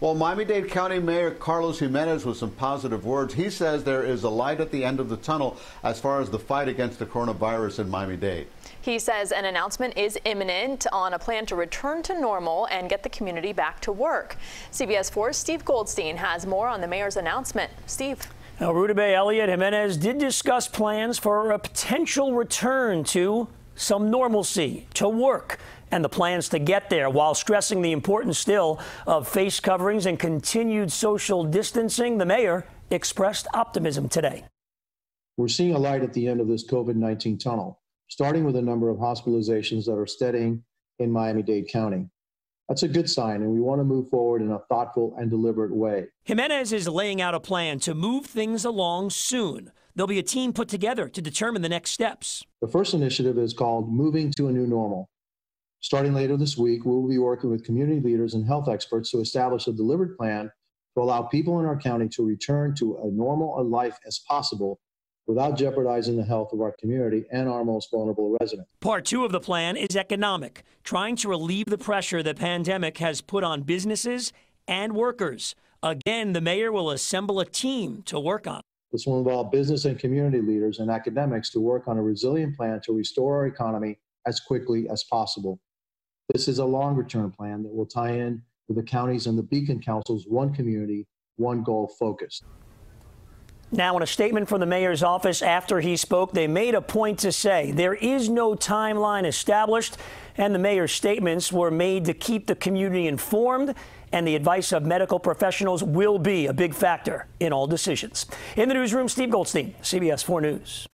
Well, Miami-Dade County Mayor Carlos Gimenez with some positive words. He says there is a light at the end of the tunnel as far as the fight against the coronavirus in Miami-Dade. He says an announcement is imminent on a plan to return to normal and get the community back to work. CBS 4's Steve Goldstein has more on the mayor's announcement. Steve. Now, Rudabeh Elliott Gimenez did discuss plans for a potential return to some normalcy, to work, and the plans to get there while stressing the importance still of face coverings and continued social distancing. The mayor expressed optimism today. We're seeing a light at the end of this COVID 19 tunnel, starting with a number of hospitalizations that are steadying in Miami Dade County. That's a good sign, and we want to move forward in a thoughtful and deliberate way. Gimenez is laying out a plan to move things along soon. There'll be a team put together to determine the next steps. The first initiative is called Moving to a New Normal. Starting later this week, we will be working with community leaders and health experts to establish a delivered plan to allow people in our county to return to a normal life as possible without jeopardizing the health of our community and our most vulnerable residents. Part two of the plan is economic, trying to relieve the pressure the pandemic has put on businesses and workers. Again, the mayor will assemble a team to work on. This will involve business and community leaders and academics to work on a resilient plan to restore our economy as quickly as possible. This is a longer term plan that will tie in with the counties and the Beacon Council's one community, one goal focus. Now, in a statement from the mayor's office after he spoke, they made a point to say there is no timeline established, and the mayor's statements were made to keep the community informed, and the advice of medical professionals will be a big factor in all decisions. In the newsroom, Steve Goldstein, CBS 4 News.